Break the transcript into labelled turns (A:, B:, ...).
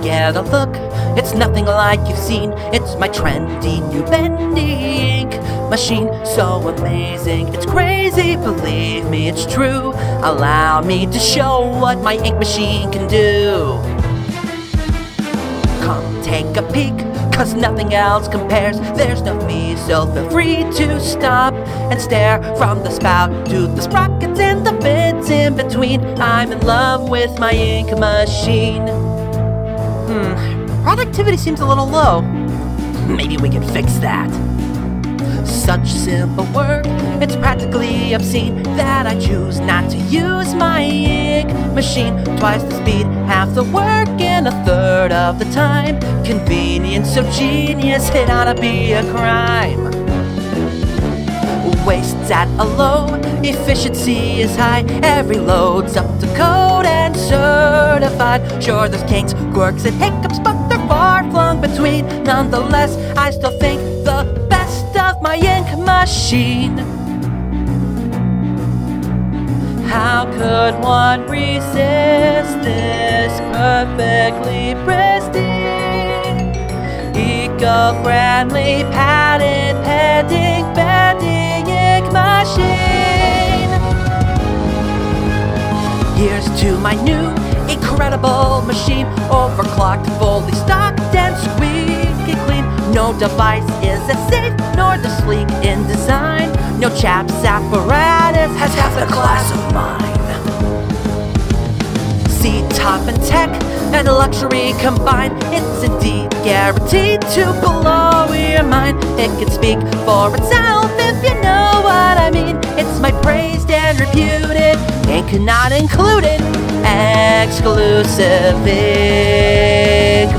A: get a look. It's nothing like you've seen. It's my trendy new bendy ink machine. So amazing, it's crazy. Believe me, it's true. Allow me to show what my ink machine can do. Come take a peek, cause nothing else compares. There's no me, so feel free to stop and stare from the spout to the sprockets and the bits in between. I'm in love with my ink machine. Hmm, productivity seems a little low. Maybe we can fix that. Such simple work, it's practically obscene that I choose not to use my ink machine. Twice the speed, half the work, and a third of the time. Convenience of genius, it ought to be a crime. Waste's at a low, efficiency is high. Every load's up to code certified. Sure, there's kinks, quirks, and hiccups, but they're far flung between. Nonetheless, I still think the best of my ink machine. How could one resist this perfectly pristine, eco-friendly, patent pending, Here's to my new incredible machine, overclocked, fully stocked, and squeaky clean. No device is as safe nor the sleek in design. No chaps apparatus has half the class of mine. See top and tech and luxury combined. It's indeed guaranteed to blow your mind. It can speak for itself if you know not included, exclusive machine.